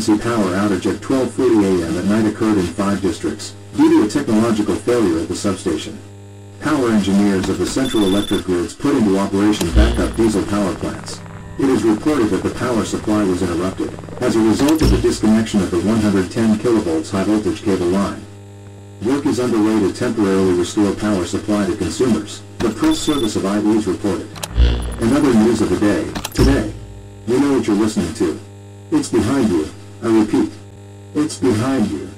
emergency power outage at 12.40 a.m. at night occurred in five districts, due to a technological failure at the substation. Power engineers of the Central Electric Grids put into operation backup diesel power plants. It is reported that the power supply was interrupted, as a result of the disconnection of the 110 kilovolts high voltage cable line. Work is underway to temporarily restore power supply to consumers, the press service of IB's reported. Another news of the day, today. You know what you're listening to. It's behind you. I repeat. It's behind you.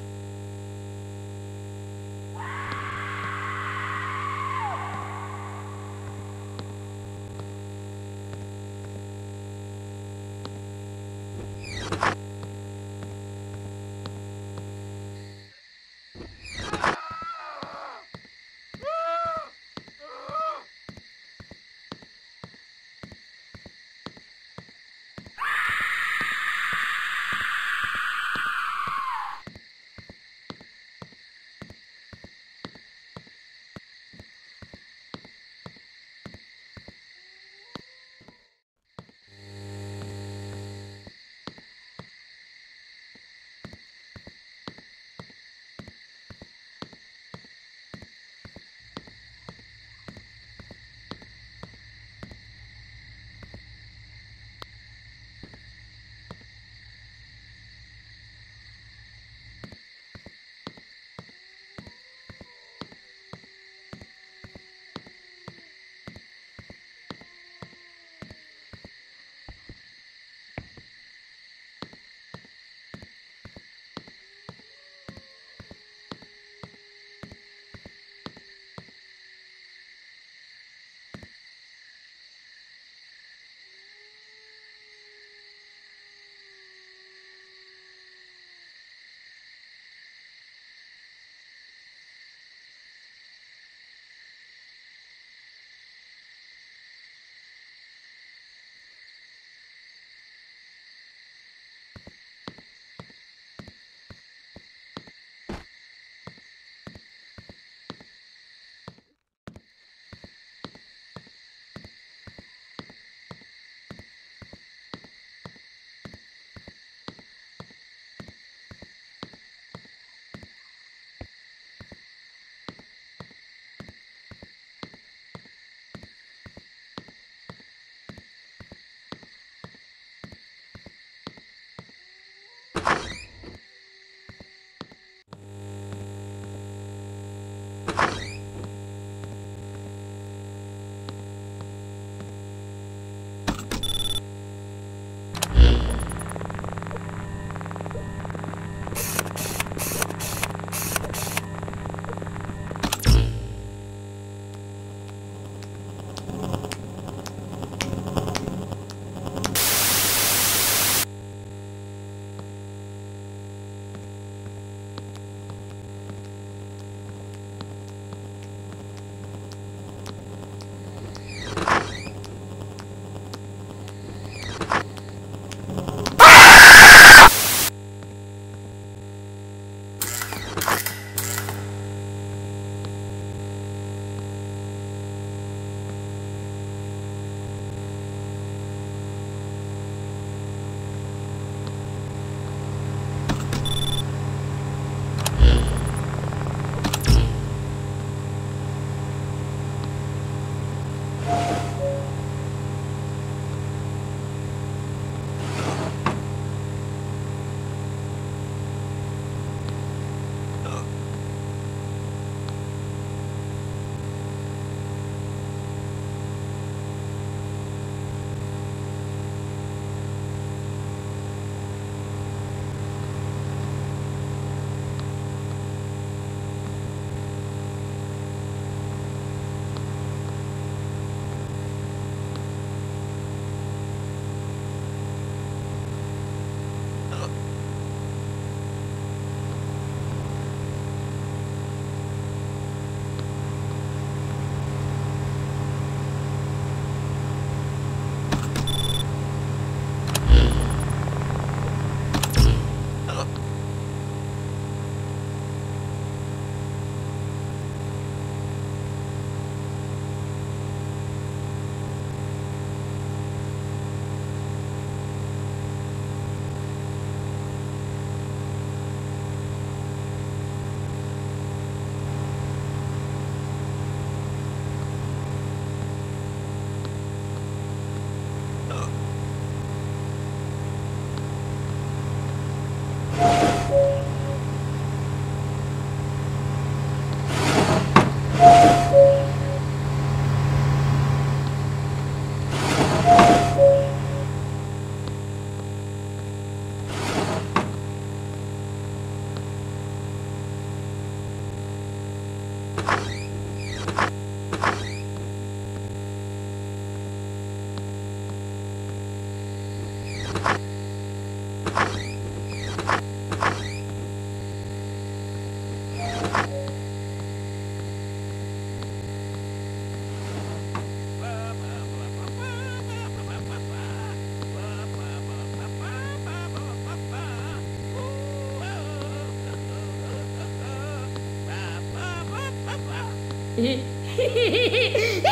Hehehehe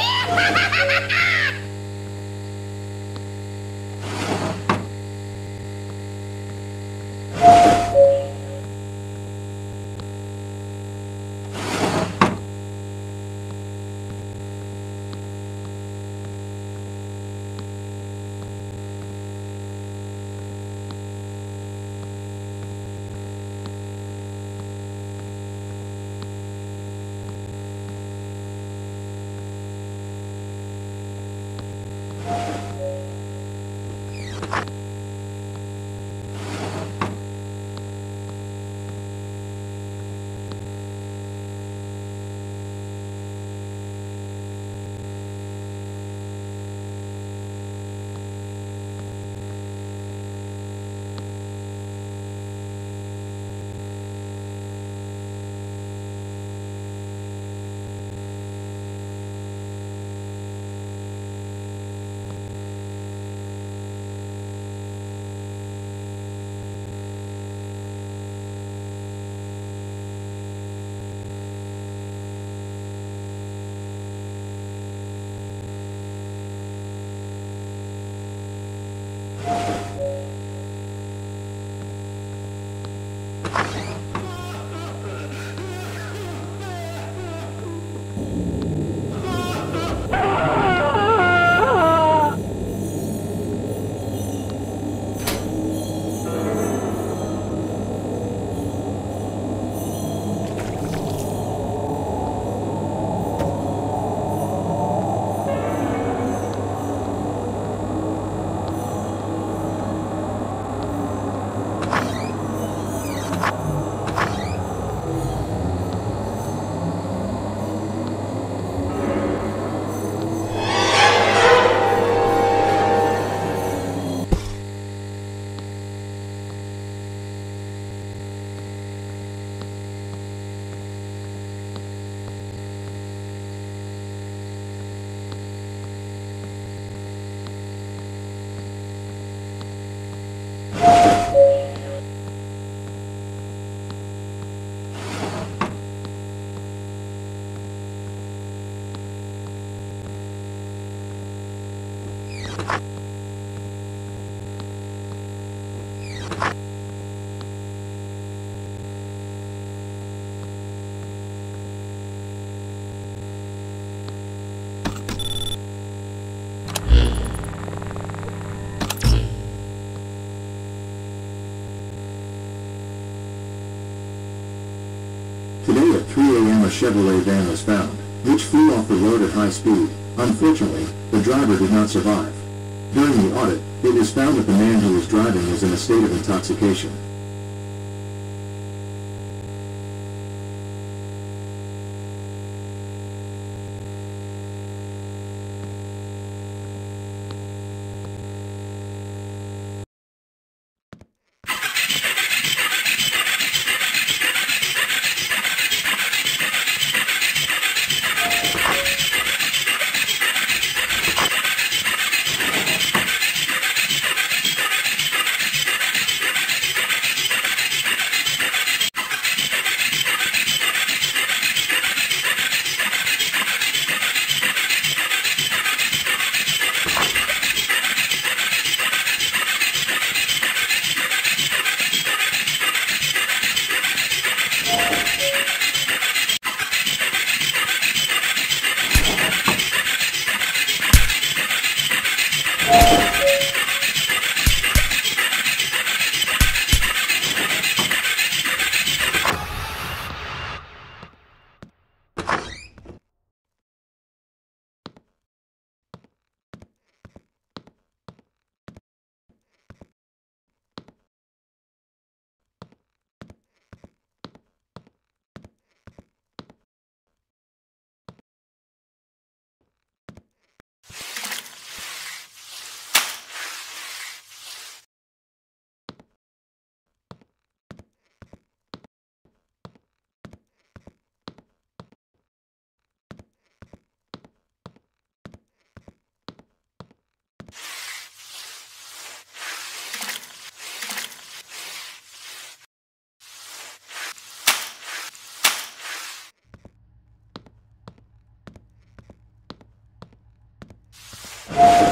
Chevrolet van was found, which flew off the road at high speed. Unfortunately, the driver did not survive. During the audit, it was found that the man who was driving was in a state of intoxication. you.